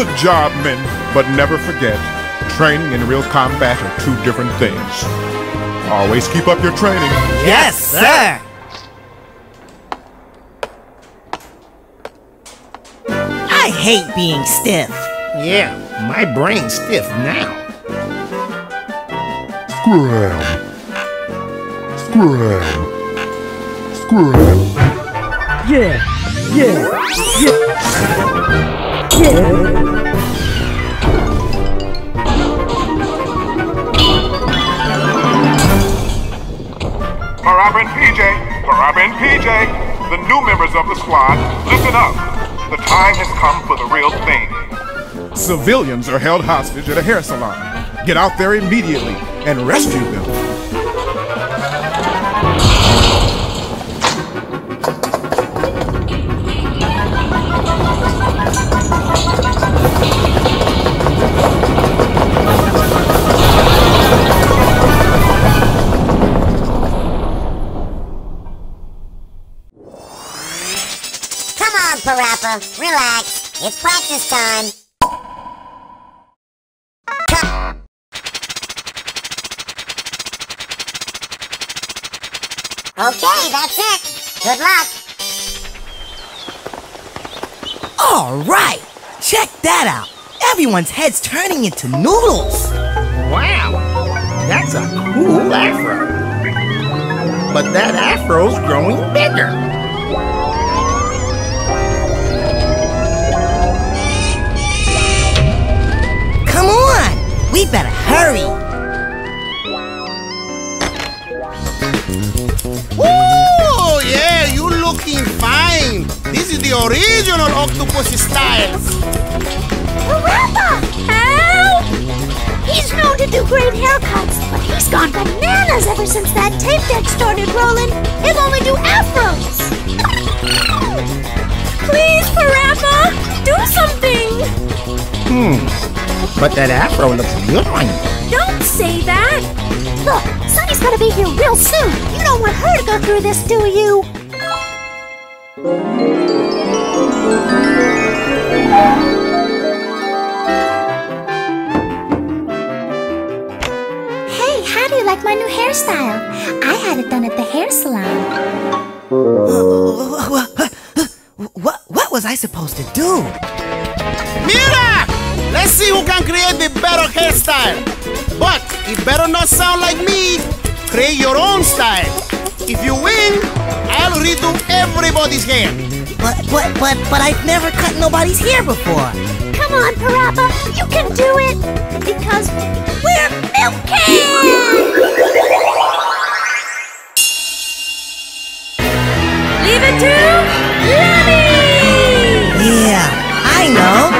Good job, men, but never forget, training and real combat are two different things. Always keep up your training. Yes, sir. I hate being stiff. Yeah, my brain's stiff now. Scram. Scram. Scram. Yeah, yeah, yeah, And PJ, and PJ, the new members of the squad, listen up. The time has come for the real thing. Civilians are held hostage at a hair salon. Get out there immediately and rescue them. Parappa. Relax. It's practice time. Okay, that's it. Good luck. All right, check that out. Everyone's head's turning into noodles. Wow, that's a cool afro. But that afro's growing bigger. We better hurry. Oh, yeah, you looking fine. This is the original octopus style. Parappa! Help! He's known to do great haircuts, but he's gone bananas ever since that tape deck started rolling. He'll only do afros. Please, Parappa, do something. Hmm. But that afro looks good on you. Don't say that. Look, Sunny's gonna be here real soon. You don't want her to go through this, do you? Hey, how do you like my new hairstyle? I had it done at the hair salon. What, what was I supposed to do? Mira! Let's see who can create the better hairstyle. But it better not sound like me. Create your own style. If you win, I'll redo everybody's hair. But, but, but, but I've never cut nobody's hair before. Come on, Parappa, you can do it! Because we're milking! Leave it to Lemmy! Yeah, I know.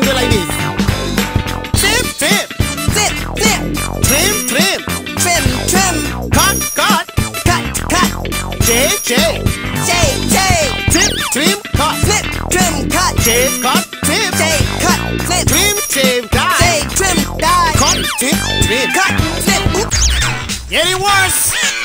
baby, let's go. We're going to do like this. Tip, tip, Zip, zip, trim, trim, trim, trim, cut, cut, cut, cut, shave, shave, shave, shave, tip, trim, cut, snip, trim, cut, shave, cut, tip, shave, cut, snip, trim, shave, die, shave, trim, die, cut, tip, trim, cut, snip, oop, Getting worse.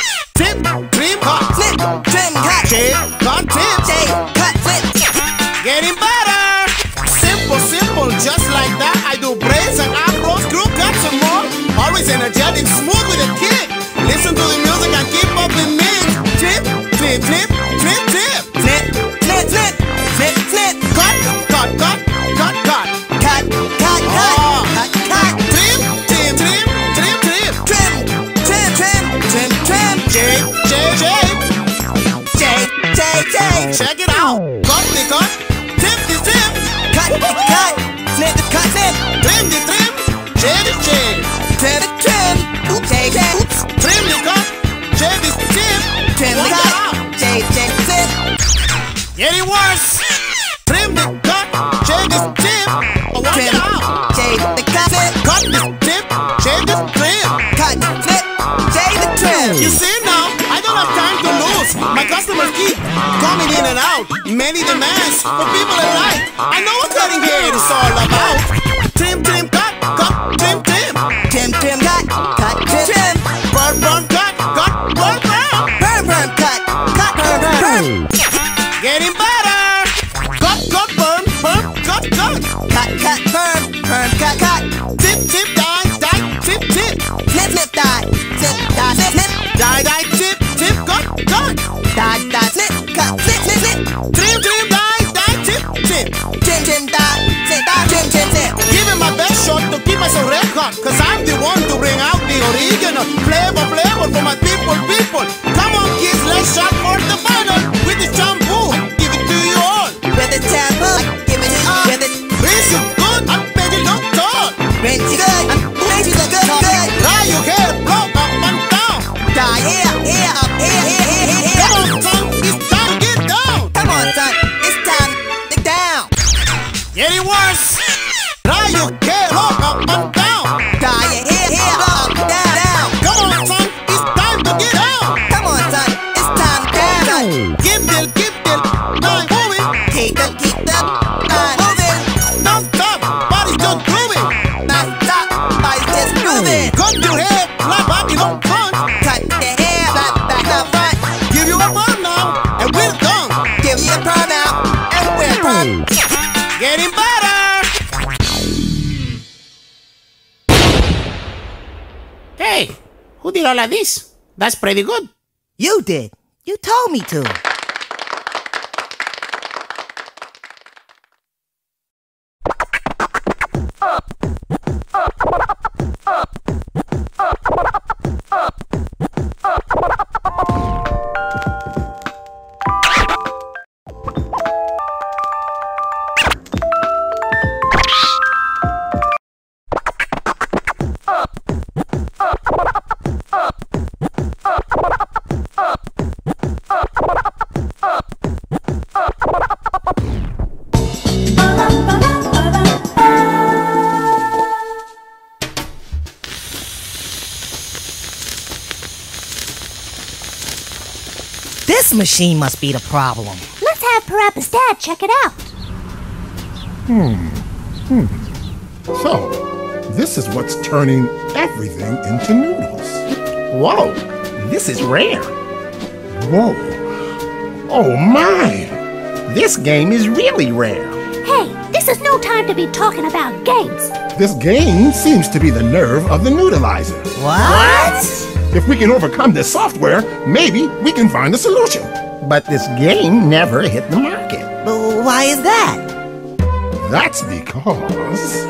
Many demands, but people are like. I know what cutting hair is all about. Trim, trim, original flavor, flavor of this? That's pretty good. You did. You told me to. This machine must be the problem. Let's have Parappa's dad check it out. Hmm. So, this is what's turning everything into noodles. Whoa, this is rare. Whoa. Oh my! This game is really rare. Hey, this is no time to be talking about games. This game seems to be the nerve of the noodleizer. What? If we can overcome this software, maybe we can find a solution. But this game never hit the market. But why is that? That's because.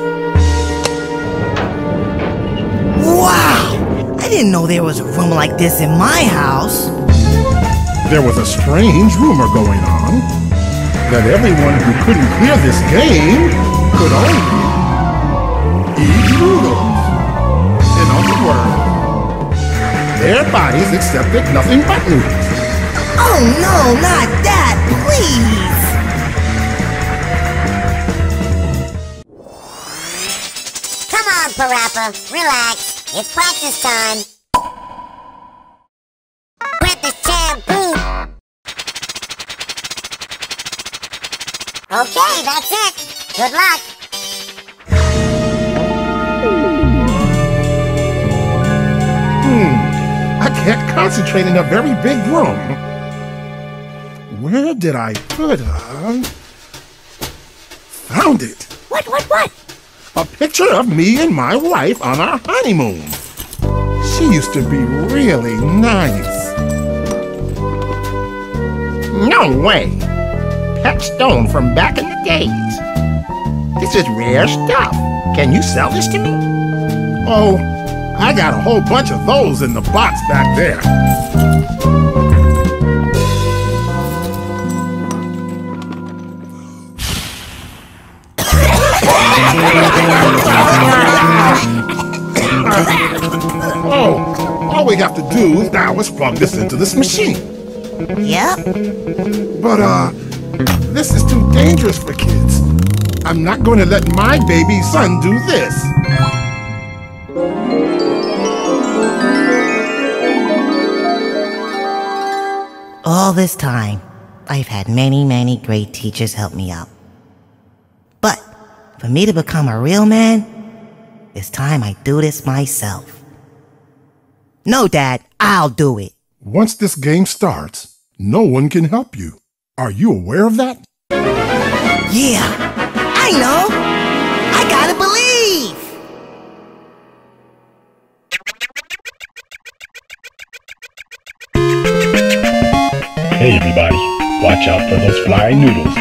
Wow! I didn't know there was a room like this in my house. There was a strange rumor going on that everyone who couldn't clear this game could only eat noodles. Their bodies accepted nothing but noodles. Oh no, not that, please! Come on, Parappa. Relax. It's practice time. With Practice shampoo. Okay, that's it. Good luck. Concentrate in a very big room. Where did I put her? Found it. What, what, what? A picture of me and my wife on our honeymoon. She used to be really nice. No way. Pet stone from back in the days. This is rare stuff. Can you sell this to me? Oh, I got a whole bunch of those in the box back there. oh, all we have to do now is plug this into this machine. Yep. But, uh, this is too dangerous for kids. I'm not going to let my baby son do this. All this time, I've had many, many great teachers help me out. But for me to become a real man, it's time I do this myself. No, Dad, I'll do it. Once this game starts, no one can help you. Are you aware of that? Yeah, I know. I gotta believe. Hey everybody, watch out for those flying noodles.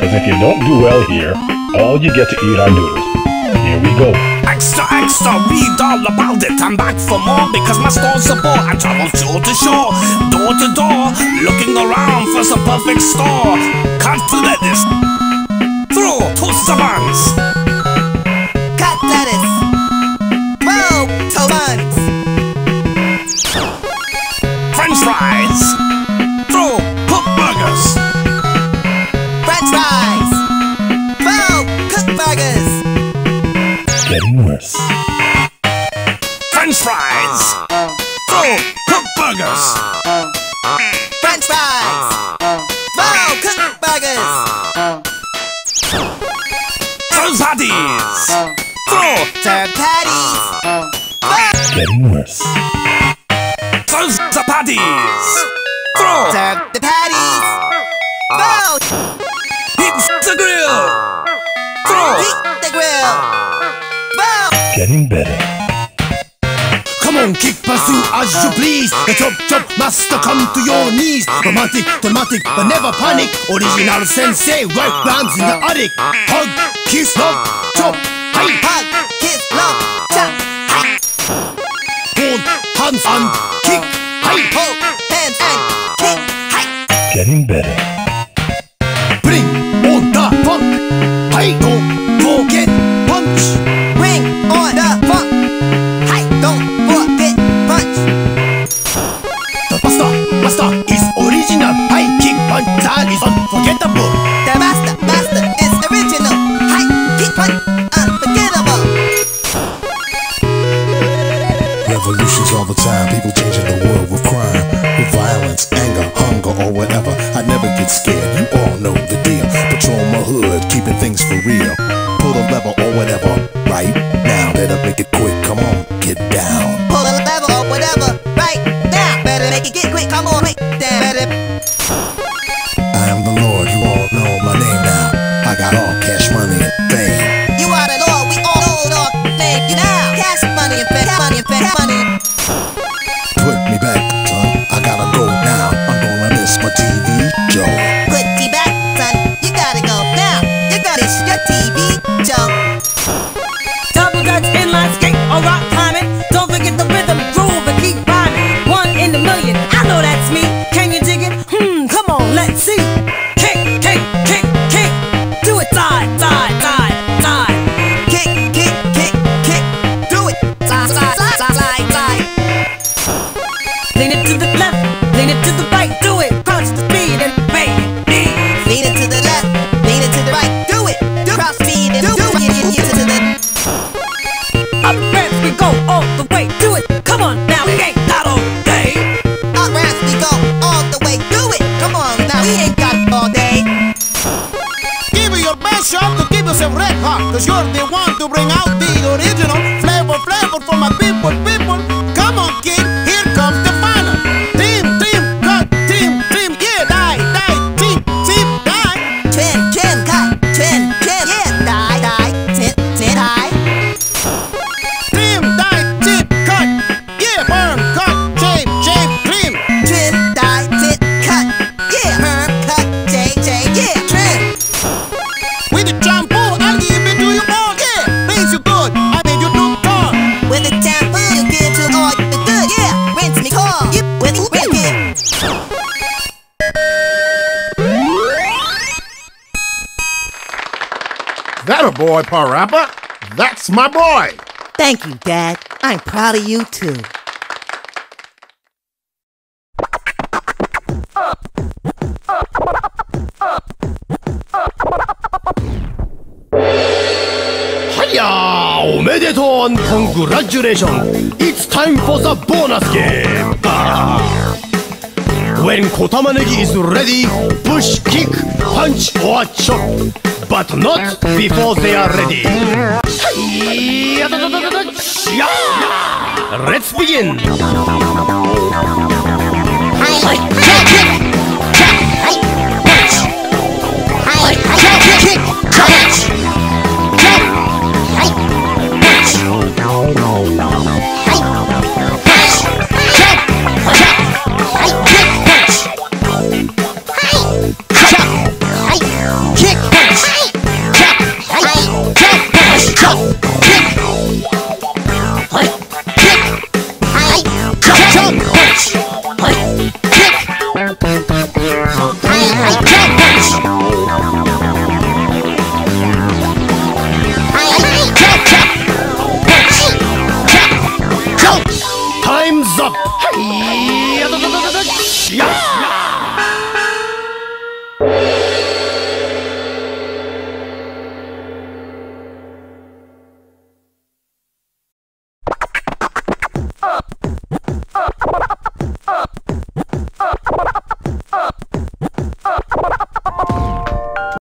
Cause if you don't do well here, all you get to eat are noodles. Here we go. Extra, extra, read all about it. I'm back for more because my store's a bore. I travel shore to shore, door to door, looking around for some perfect store. Cut the lettuce, throw to the Getting better. Come on, kick, pursue as you please. The chop chop master come to your knees. Romantic, dramatic, but never panic. Original sensei, right rhymes in the attic. Hug, kiss, love, chop, hi, Hug, kiss, love, chop, hi, hold, hands and kick, hi, hold, hands and kick, hi. Getting better. Real. Pull the lever or whatever, right now. Better make it quick, come on, get down. Pull the lever or whatever. Go all the way. my boy. Thank you, Dad. I'm proud of you, too. Omedeton! Congratulations! It's time for the bonus game! Ah. When Kotamanegi is ready, push, kick, punch or chop, but not before they are ready. Let's begin. Hi. I'll jump!